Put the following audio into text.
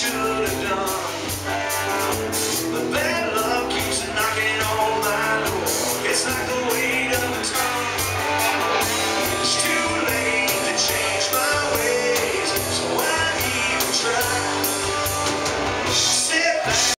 should have done.